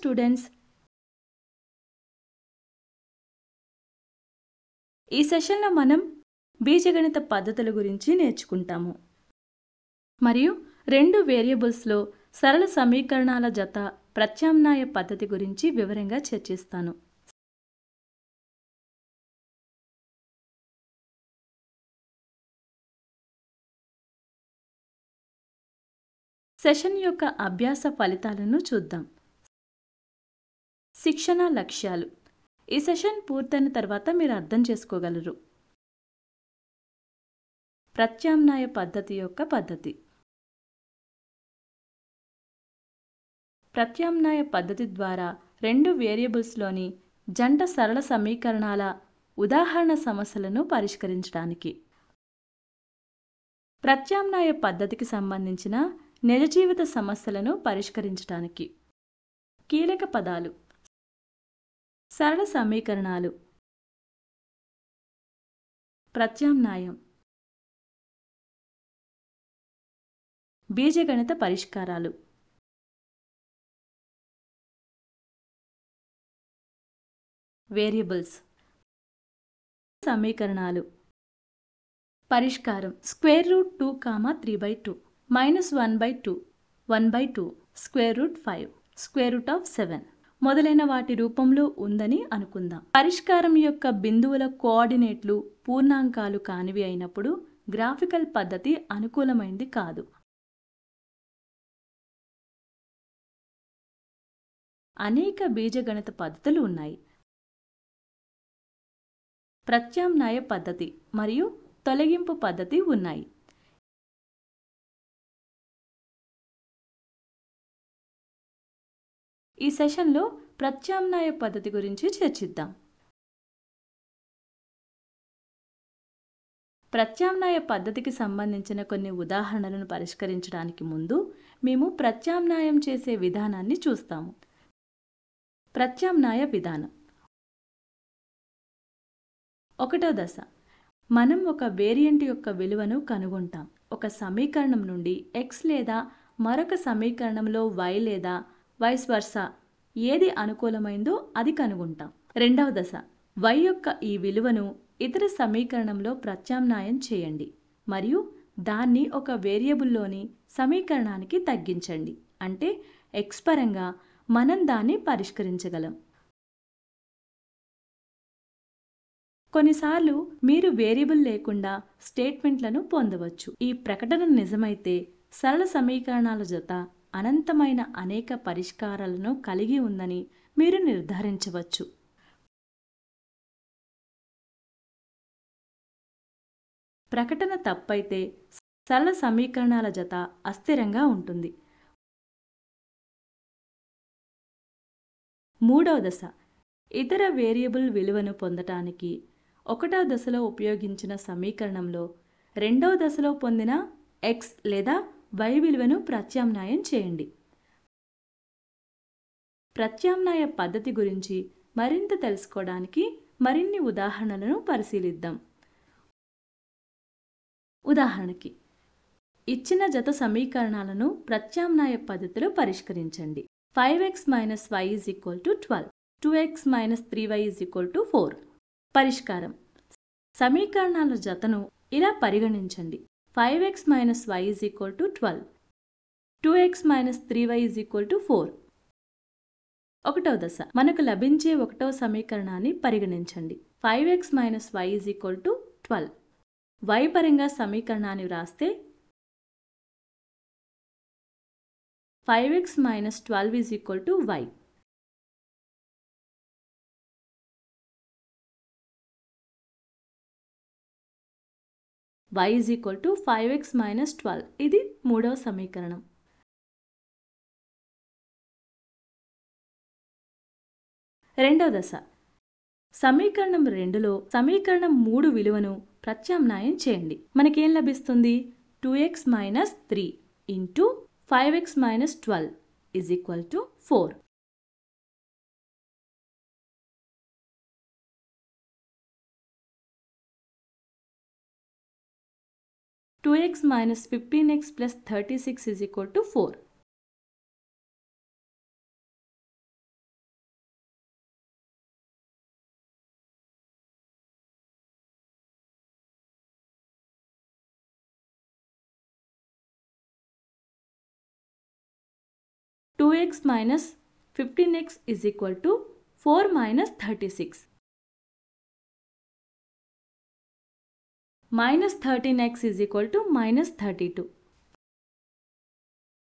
Students ఈ సెషన్లో మనం బీజగణిత పద్ధతుల గురించి నేర్చుకుంటాము. మరియు రెండు వేరియబుల్స్లో సరళ సమీకరణాల జత ప్రత్యామ్నాయ పద్ధతి గురించి వివరంగా చర్చిస్తాను. సెషన్ యొక్క అభ్యాస ఫలితాలను చూద్దాం. శిక్షణ లక్ష్యాలు. ఈ సెషన్ పూర్తయిన తర్వాత మీరు అర్థం చేసుకోగలరు. ప్రత్యామ్నాయ పద్ధతి యొక్క పద్ధతి. ప్రత్యామ్నాయ పద్ధతి ద్వారా రెండు వేరియబుల్స్లోని జంట సరళ సమీకరణాల ఉదాహరణ సమస్యలను పరిష్కరించడానికి. ప్రత్యామ్నాయ పద్ధతికి సంబంధించిన నిజ జీవిత సమస్యలను పరిష్కరించడానికి. కీలక పదాలు సరళ సమీకరణాలు. ప్రత్యామ్నాయం. బీజగణిత పరిష్కారాలు. వేరియబుల్స్. సమీకరణాలు. పరిష్కారం. Square root two comma three by two. Minus one by two. One by two. Square root five. Square root of seven. మొదలైన వాటి రూపంలో ఉందని అనుకుందాం. పరిష్కారం యొక్క బిందువుల కోఆర్డినేట్లు పూర్ణాంకాలు కానివి అయినప్పుడు గ్రాఫికల్ పద్ధతి అనుకూలమైంది కాదు. అనేక బీజగణిత పద్ధతులు ఉన్నాయి. ప్రత్యామ్నాయ పద్ధతి మరియు తొలగింపు పద్ధతి ఉన్నాయి. ఈ సెషన్లో ప్రత్యామ్నాయ పద్ధతి గురించి చర్చిద్దాం. ప్రత్యామ్నాయ పద్ధతికి సంబంధించిన కొన్ని ఉదాహరణలను పరిష్కరించడానికి ముందు మేము ప్రత్యామ్నాయం చేసే విధానాన్ని చూస్తాము. ప్రత్యామ్నాయ విధానం. ఒకటో దశ. మనం ఒక వేరియంట్ యొక్క విలువను కనుగొంటాం. ఒక సమీకరణం నుండి ఎక్స్ లేదా మరొక సమీకరణంలో వై లేదా వైస్ వర్సా. ఏది అనుకూలమైందో అది కనుగొంటాం. రెండవ దశ. వై యొక్క ఈ విలువను ఇతర సమీకరణంలో ప్రత్యామ్నాయం చేయండి. మరియు దాన్ని ఒక వేరియబుల్లోని సమీకరణానికి తగ్గించండి. అంటే ఎక్స్ పరంగా మనం దాన్ని పరిష్కరించగలం. కొన్నిసార్లు మీరు వేరియబుల్ లేకుండా స్టేట్మెంట్లను పొందవచ్చు. ఈ ప్రకటన నిజమైతే సరళ సమీకరణాల జత అనంతమైన అనేక పరిష్కారాలను కలిగి ఉందని మీరు నిర్ధారించవచ్చు. ప్రకటన తప్పైతే సరళ సమీకరణాల జత అస్థిరంగా ఉంటుంది. మూడవ దశ. ఇతర వేరియబుల్ విలువను పొందటానికి ఒకటో దశలో ఉపయోగించిన సమీకరణంలో రెండవ దశలో పొందిన ఎక్స్ లేదా వై విలువను ప్రత్యామ్నాయం చేయండి. ప్రత్యామ్నాయ పద్ధతి గురించి మరింత తెలుసుకోవడానికి మరిన్ని ఉదాహరణలను పరిశీలిద్దాం. ఉదాహరణకి ఇచ్చిన జత సమీకరణాలను ప్రత్యామ్నాయ పద్ధతిలో పరిష్కరించండి. Five x minus y is equal to twelve. Two x minus three y is equal to four. పరిష్కారం. సమీకరణాల జతను ఇలా పరిగణించండి. Five x minus y is equal to twelve two x minus three y is equal to four ఒకటవ దశ. మనకు లభించే ఒకటవ సమీకరణాన్ని పరిగణించండి. Five x minus y is equal to twelve y పరంగా సమీకరణాన్ని వ్రాస్తే five x minus twelve is equal to y y is equal to five x minus twelve ఇది మూడవ సమీకరణం. రెండవ దశ. సమీకరణం రెండులో సమీకరణం మూడు విలువను ప్రత్యామ్నాయం చేయండి. మనకేం లభిస్తుంది? Two x minus three into five x minus twelve is equal to four 2x minus 15x plus 36 is equal to 4. Two x minus 15x is equal to 4 minus 36. Minus thirteen x is equal to minus thirty two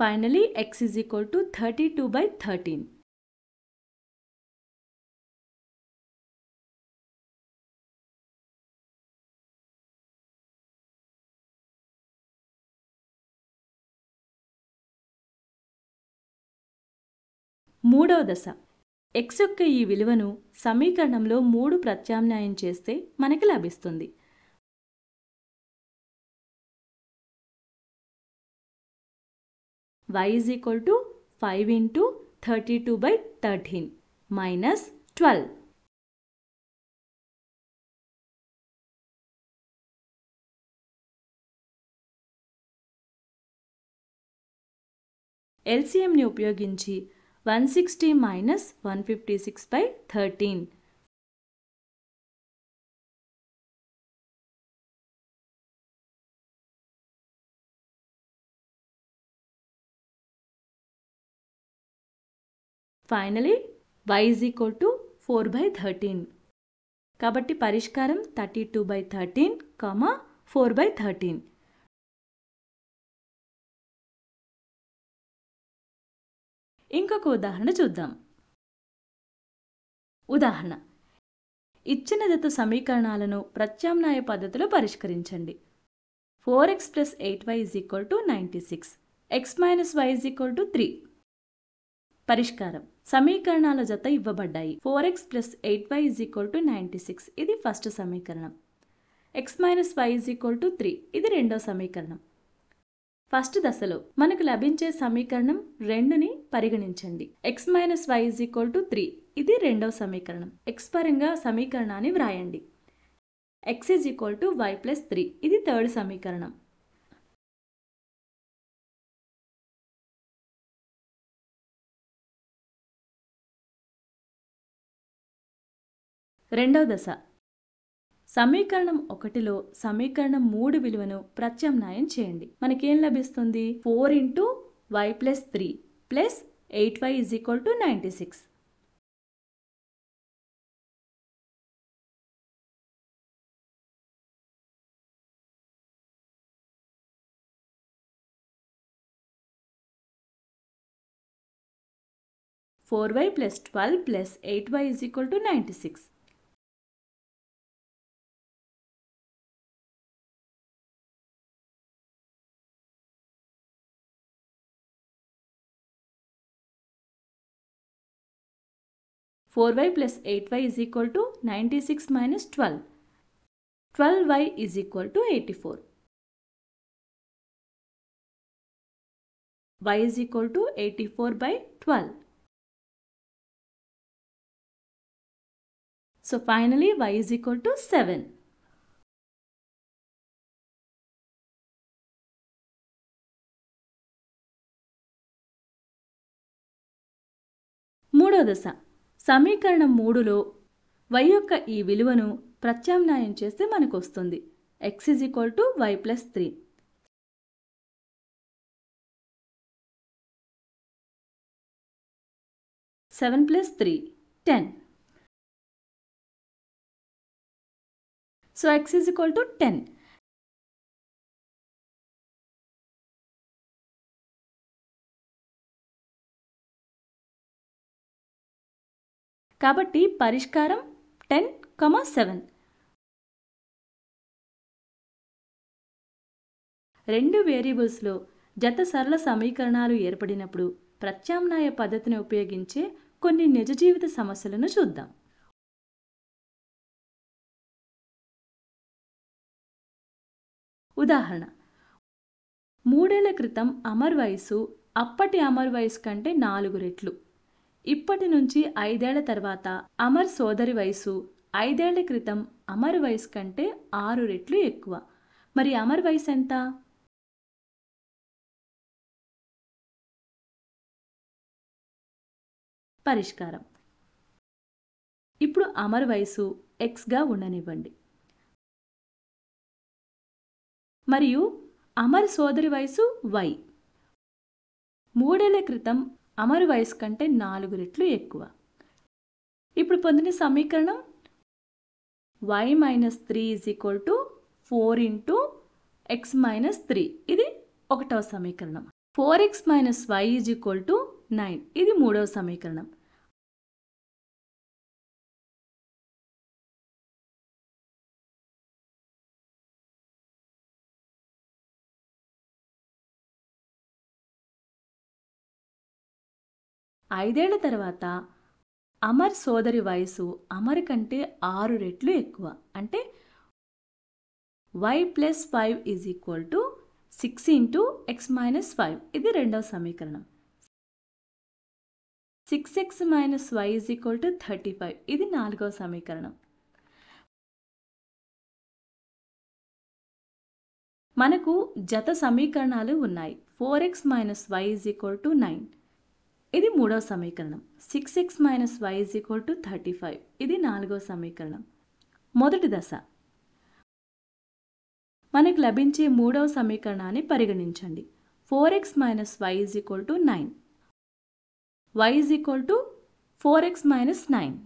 finally x is equal to thirty two by thirteen మూడవ దశ. X యొక్క ఈ విలువను సమీకరణంలో మూడు ప్రత్యామ్నాయం చేస్తే మనకి లభిస్తుంది. Y is equal to 5 into 32 by 13 minus 12. ఎల్సిఎంని ఉపయోగించి one sixty minus one fifty six by thirteen finally y is equal to four by thirteen కాబట్టి పరిష్కారం thirty two by thirteen comma four by thirteen ఇంకొక ఉదాహరణ చూద్దాం. ఉదాహరణ. ఇచ్చిన దత్త సమీకరణాలను ప్రత్యామ్నాయ పద్ధతిలో పరిష్కరించండి. Four x plus eight y is equal to ninety six x minus y is equal to three పరిష్కారం. సమీకరణాల జత ఇవ్వబడ్డాయి. Four x plus eight y is equal to ninety six ఇది ఫస్ట్ సమీకరణం. X minus y is equal to three ఇది రెండో సమీకరణం. First దశలో మనకు లభించే సమీకరణం రెండుని పరిగణించండి. X minus y is equal to three ఇది రెండవ సమీకరణం. ఎక్స్ పరంగా సమీకరణాన్ని వ్రాయండి. X is equal to y plus three ఇది థర్డ్ సమీకరణం. రెండవ దశ. సమీకరణం ఒకటిలో సమీకరణం మూడు విలువను ప్రత్యామ్నాయం చేయండి. మనకేం లభిస్తుంది? Four into y plus three plus eight y is equal to ninety six. Four y plus twelve plus eight y is equal to ninety six. Four y plus eight y is equal to ninety six minus twelve twelve y is equal to eighty four y is equal to 84 by 12. So finally y is equal to 7. మూడో దశ సమీకరణం మూడులో why యొక్క ఈ విలువను ప్రత్యామ్నాయం చేస్తే మనకు వస్తుంది x is equal to y plus three seven plus three ten so x is equal to ten కాబట్టి పరిష్కారం టెన్ కమా సెవెన్. రెండు వేరియబుల్స్లో జత సరళ సమీకరణాలు ఏర్పడినప్పుడు ప్రత్యామ్నాయ పద్ధతిని ఉపయోగించే కొన్ని నిజ జీవిత సమస్యలను చూద్దాం. ఉదాహరణ మూడేళ్ళ క్రితం అమర్ వయసు అప్పటి అమర్ వయసు కంటే నాలుగు రెట్లు. ఇప్పటి నుంచి ఐదేళ్ళ తర్వాత అమర్ సోదరి వయసు ఐదేళ్ళ క్రితం అమర్ వయసు కంటే ఆరు రెట్లు ఎక్కువ. మరి అమర్ వయసు ఎంత? పరిష్కారం. ఇప్పుడు అమర్ వయసు ఎక్స్గా ఉండనివ్వండి. మరియు అమర్ సోదరి వయసు వై మూడేళ్ళ క్రితం అమరు వయసు కంటే నాలుగు రెట్లు ఎక్కువ. ఇప్పుడు పొందిన సమీకరణం y minus three is equal to four into x minus three ఇది ఒకటవ సమీకరణం. Four x minus y is equal to nine ఇది మూడవ సమీకరణం. ఐదేళ్ళ తర్వాత అమర్ సోదరి వయసు అమర్ కంటే ఆరు రెట్లు ఎక్కువ. అంటే y plus five is equal to six into x minus five ఇది రెండవ సమీకరణం. Six x minus y is equal to thirty five ఇది నాలుగవ సమీకరణం. మనకు జత సమీకరణాలు ఉన్నాయి. Four x minus y is equal to nine ఇది మూడవ సమీకరణం. Six x minus y is equal to thirty five ఇది నాలుగవ సమీకరణం. మొదటి దశ. మనకు లభించే మూడవ సమీకరణాన్ని పరిగణించండి. Four X minus Y is equal to nine Y is equal to four X minus nine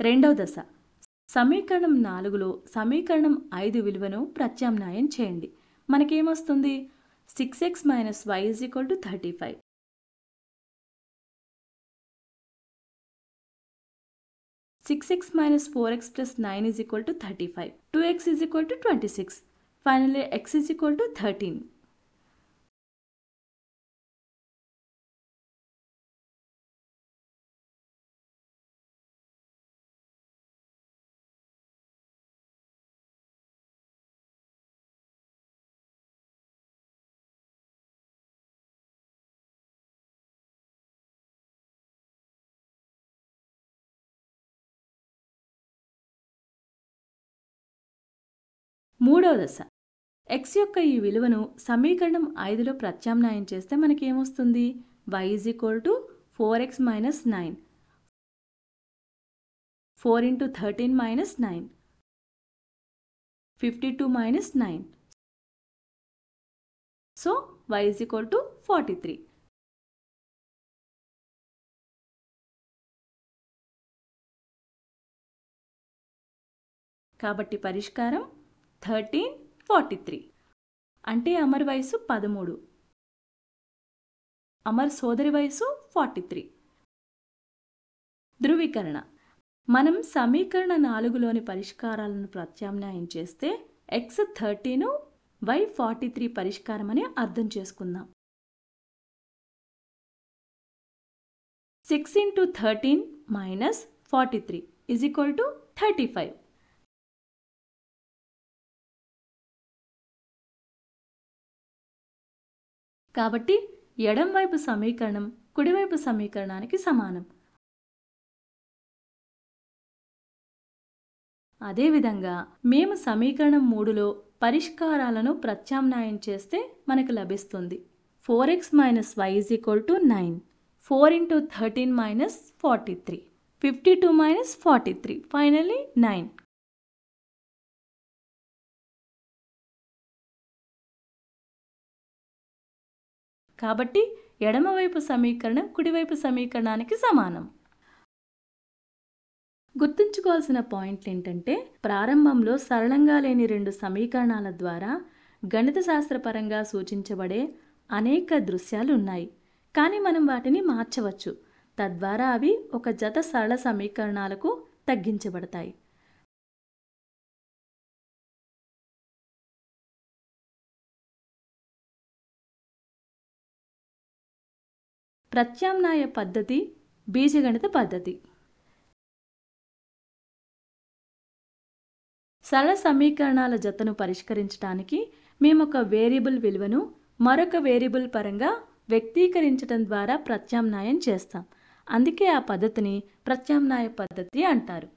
రెండవ దశ. సమీకరణం నాలుగులో సమీకరణం ఐదు విలువను ప్రత్యామ్నాయం చేయండి. మనకేమొస్తుంది? Six x minus y is equal to thirty five six x minus four x plus nine is equal to thirty five two x is equal to twenty six finally x is equal to thirteen మూడవ దశ. X యొక్క ఈ విలువను సమీకరణం ఐదులో ప్రత్యామ్నాయం చేస్తే మనకేమొస్తుంది? Y is equal to four x minus nine four into thirteen minus nine fifty two minus nine so y is equal to forty three కాబట్టి పరిష్కారం థర్టీన్ ఫార్టీ త్రీ. అంటే అమర్ వయసు పదమూడు. అమర్ సోదరి వయసు ఫార్టీ త్రీ. ధృవీకరణ. మనం సమీకరణ నాలుగులోని పరిష్కారాలను ప్రత్యామ్నాయం చేస్తే x thirteen y forty three పరిష్కారం అని అర్థం చేసుకుందాం. Six into thirteen minus forty three is equal to thirty five. కాబట్టి ఎడంవైపు సమీకరణం కుడివైపు సమీకరణానికి సమానం. అదేవిధంగా మేము సమీకరణం మూడులో పరిష్కారాలను ప్రత్యామ్నాయం చేస్తే మనకు లభిస్తుంది. Four x minus y is equal to nine. Four into thirteen minus forty three. Fifty two minus forty three. Finally nine. కాబట్టి ఎడమవైపు సమీకరణం కుడివైపు సమీకరణానికి సమానం. గుర్తుంచుకోవాల్సిన పాయింట్లు ఏంటంటే ప్రారంభంలో సరళంగా లేని రెండు సమీకరణాల ద్వారా గణిత శాస్త్రపరంగా సూచించబడే అనేక దృశ్యాలు ఉన్నాయి. కానీ మనం వాటిని మార్చవచ్చు. తద్వారా అవి ఒక జత సరళ సమీకరణాలకు తగ్గించబడతాయి. ప్రత్యామ్నాయ పద్ధతి బీజగణిత పద్ధతి. సరళ సమీకరణాల జతను పరిష్కరించడానికి మేము ఒక వేరియబుల్ విలువను మరొక వేరియబుల్ పరంగా వ్యక్తీకరించడం ద్వారా ప్రత్యామ్నాయం చేస్తాం. అందుకే ఆ పద్ధతిని ప్రత్యామ్నాయ పద్ధతి అంటారు.